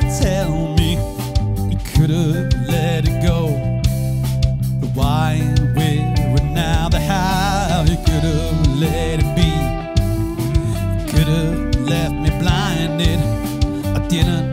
Tell me. You could have let it go. The why and where and now the how. You could have let it be. You could have left me blinded. I didn't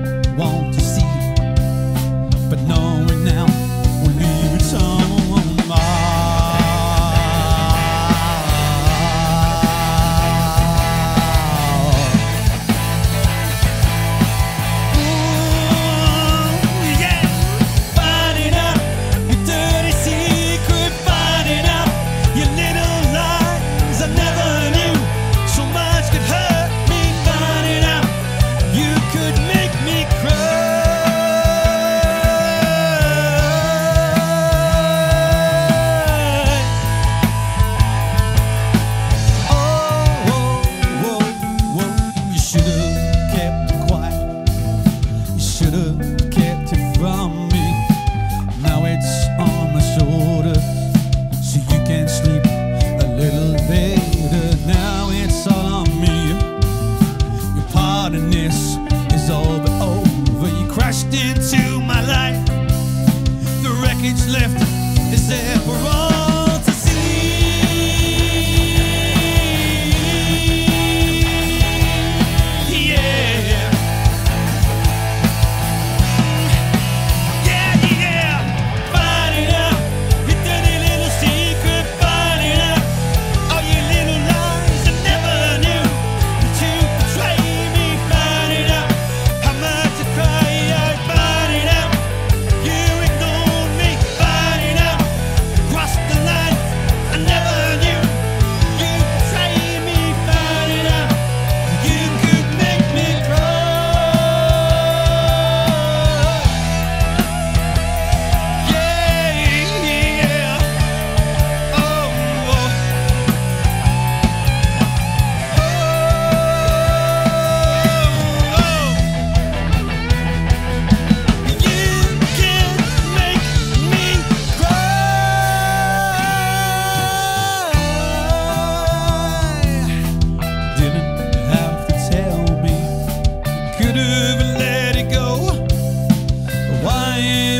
It from me. Now it's on my so you can sleep a little. Now it's all on me. Your part in this is all but over. You crashed into my life. The wreckage left is there for all you